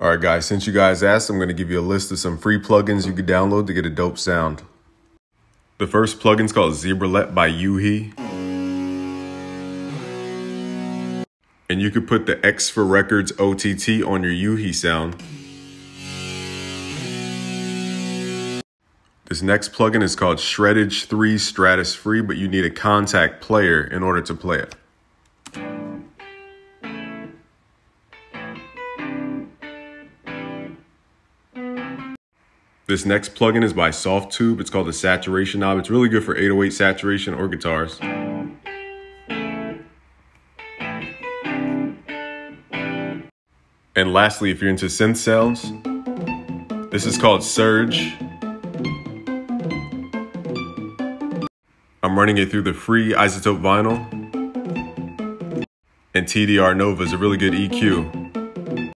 All right, guys, since you guys asked, I'm going to give you a list of some free plugins you could download to get a dope sound. The first plugin is called Zebralette by u-he. And you could put the Xfer Records OTT on your u-he sound. This next plugin is called Shreddage 3 Stratus Free, but you need a Kontakt player in order to play it. This next plugin is by Softube. It's called the Saturation Knob. It's really good for 808 saturation or guitars. And lastly, if you're into synth sounds, this is called Surge. I'm running it through the free iZotope vinyl. And TDR Nova is a really good EQ.